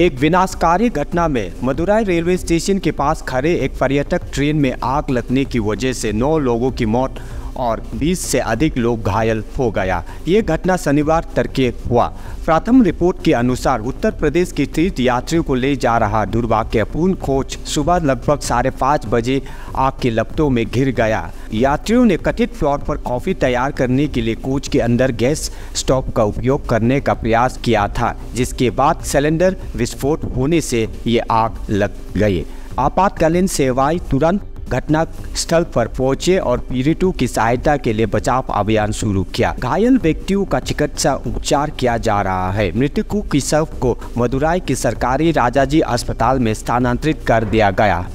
एक विनाशकारी घटना में मदुराई रेलवे स्टेशन के पास खड़े एक पर्यटक ट्रेन में आग लगने की वजह से नौ लोगों की मौत और 20 से अधिक लोग घायल हो गया। ये घटना शनिवार तड़के हुआ। प्राथम रिपोर्ट के अनुसार उत्तर प्रदेश के तीर्थ यात्रियों को ले जा रहा दुर्भाग्यपूर्ण कोच सुबह लगभग साढ़े पाँच बजे आग के लपटों में घिर गया। यात्रियों ने कथित तौर पर कॉफ़ी तैयार करने के लिए कोच के अंदर गैस स्टोव का उपयोग करने का प्रयास किया था, जिसके बाद सिलेंडर विस्फोट होने से ये आग लग गई। आपातकालीन सेवाएँ तुरंत घटना स्थल पर पहुँचे और पीड़ितों की सहायता के लिए बचाव अभियान शुरू किया। घायल व्यक्तियों का चिकित्सा उपचार किया जा रहा है। मृतकों की शव को मदुराई के सरकारी राजाजी अस्पताल में स्थानांतरित कर दिया गया।